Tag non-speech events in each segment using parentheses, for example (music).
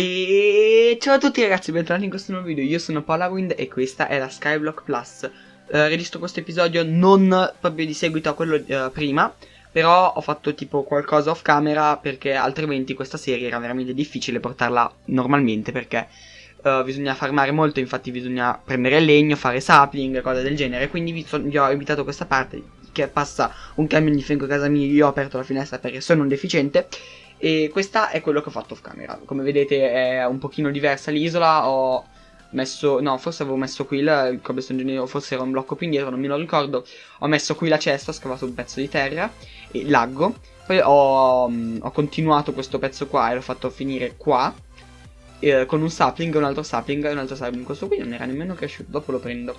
E ciao a tutti ragazzi, bentornati in questo nuovo video, io sono Polawind e questa è la Skyblock Plus. Eh, Registro questo episodio non proprio di seguito a quello eh, prima Però ho fatto tipo qualcosa off camera perché altrimenti questa serie era veramente difficile portarla normalmente Perché eh, bisogna farmare molto, infatti bisogna prendere legno, fare sapling, cose del genere. Quindi vi, so, vi ho evitato questa parte che passa un camion di fianco a casa mia, io ho aperto la finestra perché sono un deficiente e questa è quello che ho fatto off camera. Come vedete è un pochino diversa l'isola. Ho messo, no, forse avevo messo qui il, il cobblestone generico, forse era un blocco più indietro, non me lo ricordo. Ho messo qui la cesta, ho scavato un pezzo di terra e laggo. Poi ho, ho continuato questo pezzo qua e l'ho fatto finire qua. Eh, con un sapling, un altro sapling e un altro sapling. Questo qui non era nemmeno cresciuto, dopo lo prendo.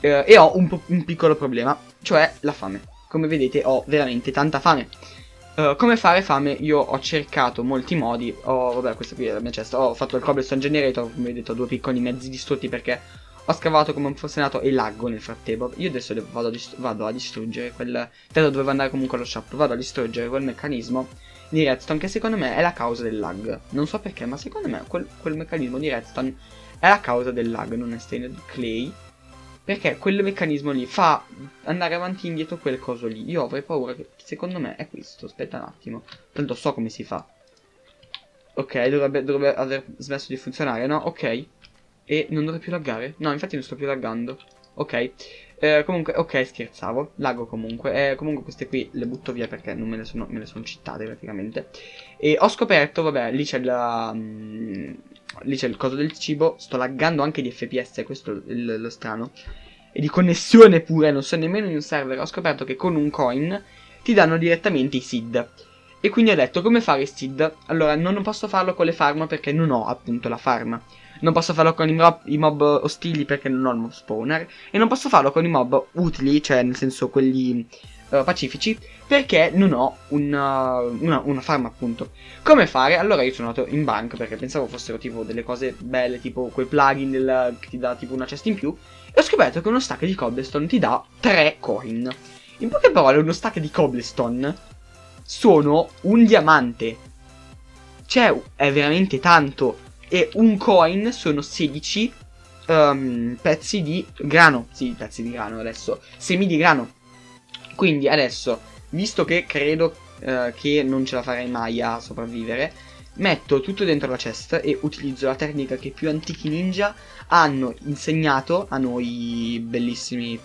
Eh, e ho un, un piccolo problema, cioè la fame. Come vedete ho veramente tanta fame. Uh, come fare fame? Io ho cercato molti modi. Ho, vabbè, questa qui è la mia cesta. Ho fatto il cobblestone generator, come vedete, ho due piccoli mezzi distrutti perché ho scavato come un forsenato e laggo nel frattempo. Io adesso vado a, vado a distruggere quel. Dato dovevo andare comunque allo shop. Vado a distruggere quel meccanismo di redstone che secondo me è la causa del lag. Non so perché, ma secondo me quel, quel meccanismo di redstone è la causa del lag. Non è stained clay. Perché quel meccanismo lì fa andare avanti e indietro quel coso lì. Io avrei paura che secondo me è questo. Aspetta un attimo. Tanto so come si fa. Ok, dovrebbe, dovrebbe aver smesso di funzionare, no? Ok. E non dovrei più laggare? No, infatti non sto più laggando. Ok. Eh, comunque, ok, scherzavo. Lago comunque. Eh, comunque queste qui le butto via perché non me le sono, me le sono cittate praticamente. E ho scoperto, vabbè, lì c'è la... Um, lì c'è il coso del cibo, sto laggando anche di FPS, questo è il, lo strano. E di connessione pure, non so nemmeno in un server, ho scoperto che con un coin ti danno direttamente i seed. E quindi ho detto come fare i seed? Allora, non posso farlo con le farm perché non ho appunto la farm. Non posso farlo con i mob, i mob ostili perché non ho il mob spawner. E non posso farlo con i mob utili, cioè nel senso quelli uh, pacifici perché non ho una, una, una, farm appunto. Come fare? Allora io sono andato in bank perché pensavo fossero tipo delle cose belle, tipo quel plugin del, che ti dà tipo una cesta in più. E ho scoperto che uno stack di cobblestone ti dà 3 coin. In poche parole, uno stack di cobblestone sono un diamante. Cioè, è veramente tanto. E un coin sono 16 um, ehm, pezzi di grano. Sì, pezzi di grano adesso. Semi di grano. Quindi adesso visto che credo eh, che non ce la farei mai a sopravvivere, metto tutto dentro la chest e utilizzo la tecnica che più antichi ninja hanno insegnato a noi bellissimi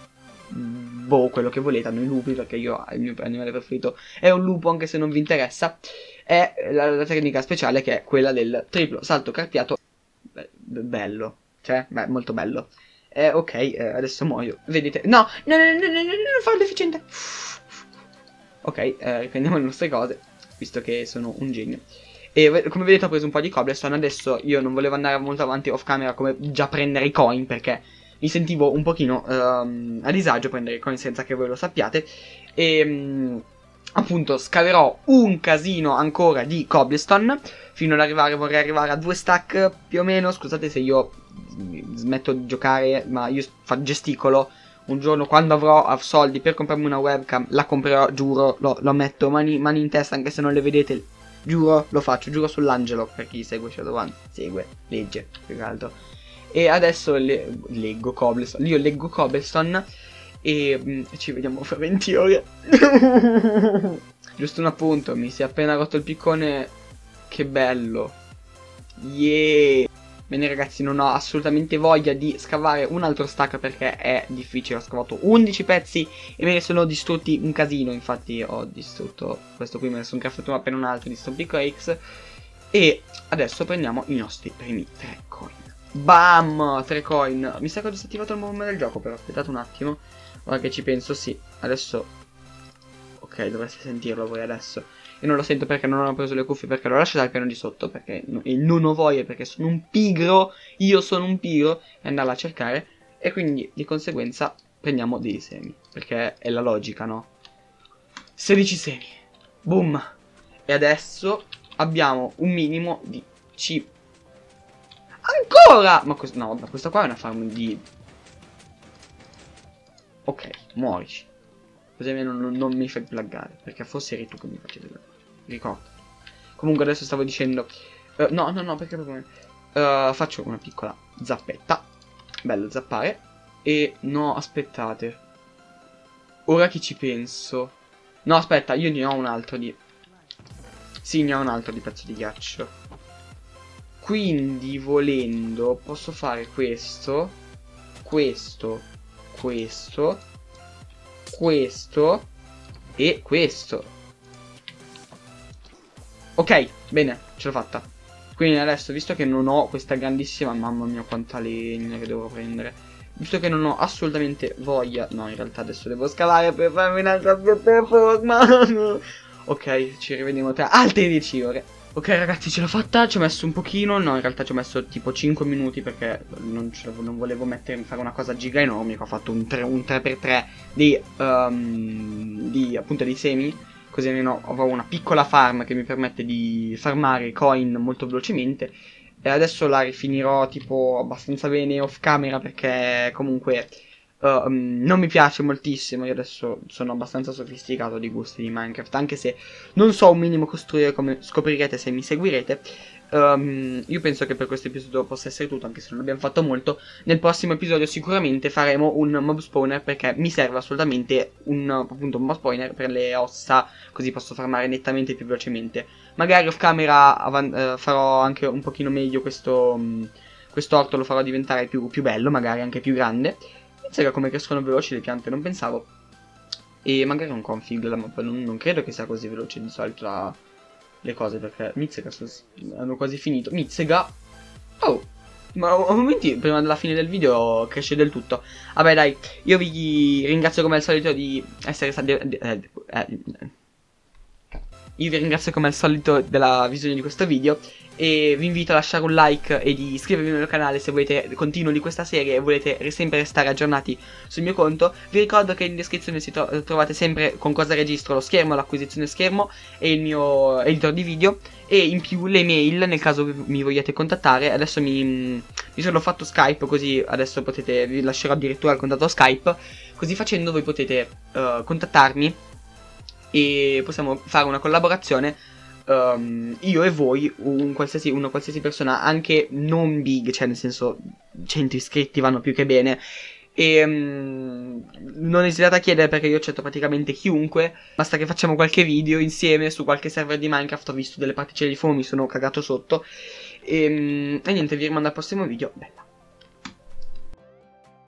boh, quello che volete, a noi lupi, perché io il mio animale preferito è un lupo, anche se non vi interessa, è la, la tecnica speciale che è quella del triplo salto carpiato. Be bello, cioè, beh, molto bello. Eh, ok, eh, adesso muoio. Vedete? No, no, no, no, no, no, no, non farlo deficiente. Ok, eh, riprendiamo le nostre cose, visto che sono un genio. E come vedete ho preso un po' di cobblestone, adesso io non volevo andare molto avanti off camera come già prendere i coin, perché mi sentivo un pochino um, a disagio prendere i coin senza che voi lo sappiate. E... Um, appunto scaverò un casino ancora di cobblestone fino ad arrivare vorrei arrivare a due stack più o meno scusate se io smetto di giocare ma io gesticolo un giorno quando avrò soldi per comprarmi una webcam la comprerò, giuro, lo, lo metto mani, mani, in testa anche se non le vedete, giuro, lo faccio, giuro sull'angelo per chi segue Shadow One, segue, legge, più che altro. E adesso le, leggo Cobblestone, io leggo Cobblestone e mh, mm, ci vediamo fra 20 ore. (laughs) Giusto un appunto, mi si è appena rotto il piccone, che bello. Yeah. Bene ragazzi non ho assolutamente voglia di scavare un altro stack perché è difficile. Ho scavato 11 pezzi e me ne sono distrutti un casino. Infatti ho distrutto questo qui me ne sono craftato appena un altro di sto piccolo X. E adesso prendiamo i nostri primi 3 coin. Bam! 3 coin. Mi sa che ho disattivato il movimento del gioco però aspettate un attimo. Ora che ci penso sì. Adesso Ok dovreste sentirlo voi adesso io non lo sento perché non ho preso le cuffie, perché l'ho lasciato al piano di sotto, perché non ho voglia, perché sono un pigro, io sono un pigro, e andarla a cercare. E quindi, di conseguenza, prendiamo dei semi, perché è la logica, no? 16 semi. Boom. E adesso abbiamo un minimo di cibo. Ancora! Ma no, vabbè, questa qua è una farm di... Ok, muorici. Così almeno non, non, mi fai plaggare. Perché fosse eri tu che mi facevi plaggare. Ricordo. Comunque adesso stavo dicendo. Uh, no, no, no, perché proprio... Uh, faccio una piccola zappetta. Bello zappare. E no, aspettate. Ora che ci penso. No, aspetta, io ne ho un altro di... Sì, ne ho un altro di pezzo di ghiaccio. Quindi, volendo, posso fare questo, questo, questo, questo e questo. Ok, bene, ce l'ho fatta. Quindi adesso, visto che non ho questa grandissima... Mamma mia, quanta legna che devo prendere. Visto che non ho assolutamente voglia... No, in realtà adesso devo scalare per farmi un'altra piattaforma. (laughs) ok, ci rivediamo tra altre 10 ore. Ok ragazzi ce l'ho fatta, ci ho messo un pochino, no in realtà ci ho messo tipo 5 minuti perché non, non volevo mettere, fare una cosa giga enorme, ho fatto un, 3, un 3x3 di, um, di appunto dei semi. Così almeno avrò una piccola farm che mi permette di farmare coin molto velocemente. E adesso la rifinirò tipo abbastanza bene off camera perché comunque uh, non mi piace moltissimo io adesso sono abbastanza sofisticato di gusti di Minecraft anche se non so un minimo costruire come scoprirete se mi seguirete Um, io penso che per questo episodio possa essere tutto, anche se non abbiamo fatto molto. Nel prossimo episodio sicuramente faremo un mob spawner perché mi serve assolutamente un, appunto, un mob spawner per le ossa, così posso farmare nettamente più velocemente. Magari off camera uh, farò anche un pochino meglio questo, um, questo orto, lo farò diventare più, più bello, magari anche più grande. Pensa come crescono veloci le piante, non pensavo. E magari un config della mappa, non, non credo che sia così veloce di solito la le cose perché Mizega hanno quasi finito. Mizega. Oh, ma a momenti prima della fine del video cresce del tutto. Vabbè dai, io vi ringrazio come al solito di essere stati... Eh, eh, eh, io vi ringrazio come al solito della visione di questo video e vi invito a lasciare un like e di iscrivervi al mio canale se volete continuo di questa serie e volete sempre restare aggiornati sul mio conto. Vi ricordo che in descrizione si tro trovate sempre con cosa registro lo schermo, l'acquisizione schermo e il mio editor di video e in più le mail nel caso mi vogliate contattare. Adesso mi, mi sono fatto Skype così adesso potete, vi lascerò addirittura il contatto Skype. Così facendo voi potete uh, contattarmi e possiamo fare una collaborazione um, io e voi, un qualsiasi, una qualsiasi persona, anche non big, cioè nel senso 100 iscritti vanno più che bene. E um, non esitate a chiedere perché io accetto praticamente chiunque. Basta che facciamo qualche video insieme su qualche server di Minecraft. Ho visto delle particelle di fumo, mi sono cagato sotto. E, um, e niente, vi rimando al prossimo video. Bella.